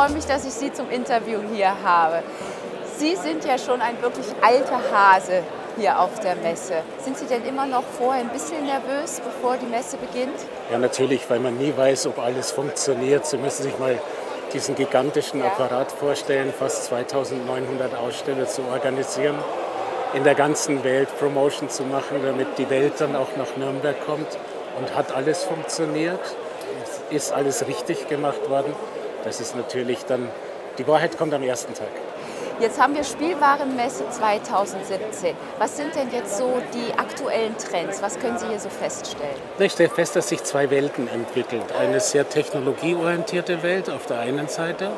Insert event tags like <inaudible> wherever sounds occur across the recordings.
freue mich, dass ich Sie zum Interview hier habe. Sie sind ja schon ein wirklich alter Hase hier auf der Messe. Sind Sie denn immer noch vorher ein bisschen nervös, bevor die Messe beginnt? Ja, natürlich, weil man nie weiß, ob alles funktioniert. Sie müssen sich mal diesen gigantischen Apparat vorstellen, fast 2900 Aussteller zu organisieren, in der ganzen Welt Promotion zu machen, damit die Welt dann auch nach Nürnberg kommt. Und hat alles funktioniert? Ist alles richtig gemacht worden? Das ist natürlich dann, die Wahrheit kommt am ersten Tag. Jetzt haben wir Spielwarenmesse 2017. Was sind denn jetzt so die aktuellen Trends? Was können Sie hier so feststellen? Ich stelle fest, dass sich zwei Welten entwickeln. Eine sehr technologieorientierte Welt auf der einen Seite,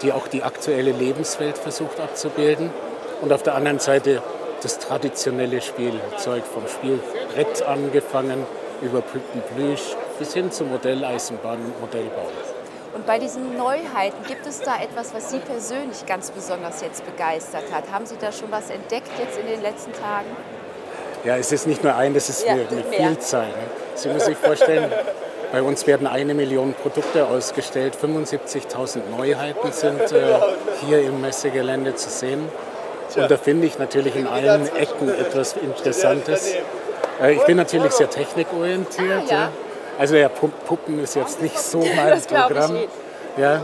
die auch die aktuelle Lebenswelt versucht abzubilden. Und auf der anderen Seite das traditionelle Spielzeug vom Spielbrett angefangen über Plüsch bis hin zum Modelleisenbahn und Modellbau. Und bei diesen Neuheiten, gibt es da etwas, was Sie persönlich ganz besonders jetzt begeistert hat? Haben Sie da schon was entdeckt jetzt in den letzten Tagen? Ja, es ist nicht nur ein, es ist ja, eine, eine Vielzahl. Ne? Sie müssen sich vorstellen, <laughs> bei uns werden eine Million Produkte ausgestellt, 75.000 Neuheiten <laughs> sind äh, hier im Messegelände zu sehen. Und da finde ich natürlich in allen Ecken etwas Interessantes. Äh, ich bin natürlich sehr technikorientiert. Ah, ja. Also ja, Puppen ist jetzt nicht so <laughs> mein Programm. Ja,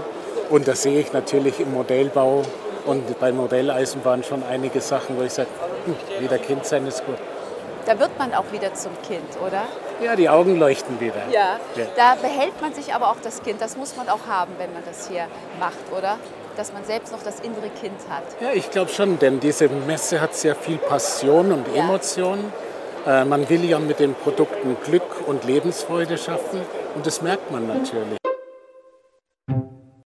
und da sehe ich natürlich im Modellbau und bei Modelleisenbahn schon einige Sachen, wo ich sage, hm, wieder Kind sein ist gut. Da wird man auch wieder zum Kind, oder? Ja, die Augen leuchten wieder. Ja. ja. Da behält man sich aber auch das Kind. Das muss man auch haben, wenn man das hier macht, oder? Dass man selbst noch das innere Kind hat. Ja, ich glaube schon, denn diese Messe hat sehr viel Passion und ja. Emotion. Äh, man will ja mit den Produkten Glück und Lebensfreude schaffen und das merkt man natürlich.